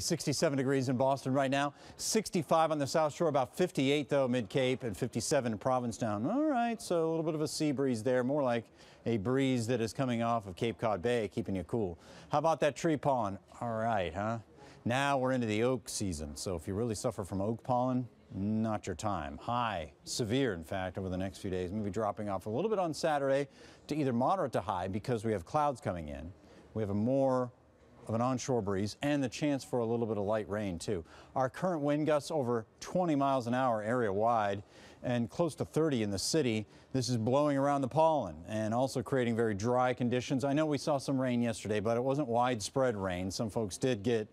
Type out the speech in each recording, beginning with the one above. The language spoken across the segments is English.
67 degrees in Boston right now, 65 on the South Shore, about 58 though mid Cape, and 57 in Provincetown. All right, so a little bit of a sea breeze there, more like a breeze that is coming off of Cape Cod Bay, keeping you cool. How about that tree pollen? All right, huh? Now we're into the oak season, so if you really suffer from oak pollen, not your time. High, severe, in fact, over the next few days. Maybe dropping off a little bit on Saturday to either moderate to high because we have clouds coming in. We have a more of an onshore breeze and the chance for a little bit of light rain too. Our current wind gusts over 20 miles an hour area wide and close to 30 in the city. This is blowing around the pollen and also creating very dry conditions. I know we saw some rain yesterday, but it wasn't widespread rain. Some folks did get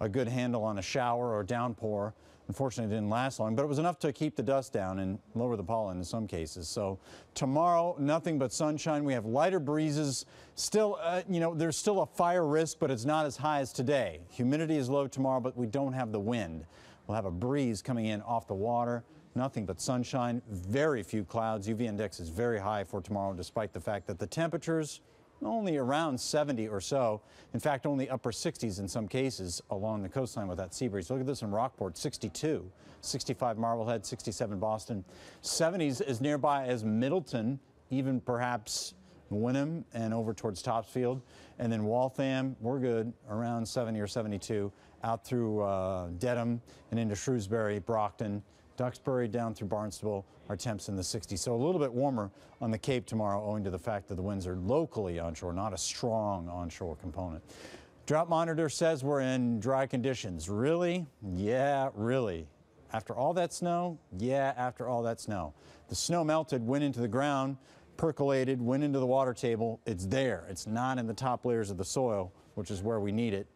a good handle on a shower or downpour. Unfortunately, it didn't last long, but it was enough to keep the dust down and lower the pollen in some cases. So tomorrow, nothing but sunshine. We have lighter breezes. Still, uh, you know, there's still a fire risk, but it's not as high as today. Humidity is low tomorrow, but we don't have the wind. We'll have a breeze coming in off the water. Nothing but sunshine, very few clouds. UV index is very high for tomorrow, despite the fact that the temperatures only around 70 or so. In fact, only upper 60s in some cases along the coastline with that sea breeze. Look at this in Rockport, 62, 65 Marblehead, 67 Boston. 70s as nearby as Middleton, even perhaps Wenham and over towards Topsfield. And then Waltham, we're good, around 70 or 72, out through uh, Dedham and into Shrewsbury, Brockton. Duxbury down through Barnstable, our temps in the 60s. So a little bit warmer on the Cape tomorrow owing to the fact that the winds are locally onshore, not a strong onshore component. Drought monitor says we're in dry conditions. Really? Yeah, really. After all that snow? Yeah, after all that snow. The snow melted, went into the ground, percolated, went into the water table. It's there. It's not in the top layers of the soil, which is where we need it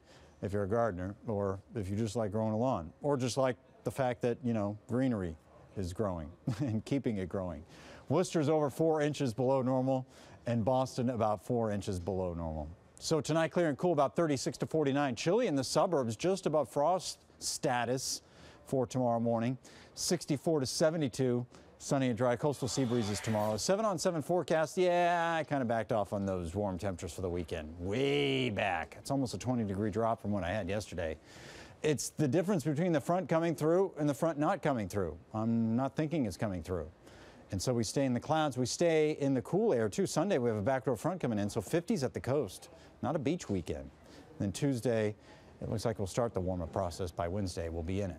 if you're a gardener or if you just like growing a lawn or just like the fact that, you know, greenery is growing and keeping it growing. Worcester's over four inches below normal and Boston about four inches below normal. So tonight clear and cool about 36 to 49. Chilly in the suburbs just above frost status for tomorrow morning. 64 to 72. Sunny and dry coastal sea breezes tomorrow. 7 on 7 forecast. Yeah, I kind of backed off on those warm temperatures for the weekend. Way back. It's almost a 20 degree drop from what I had yesterday it's the difference between the front coming through and the front not coming through. I'm not thinking it's coming through. And so we stay in the clouds. We stay in the cool air too. Sunday we have a back door front coming in, so 50s at the coast, not a beach weekend. Then Tuesday, it looks like we'll start the warm up process. By Wednesday, we'll be in it.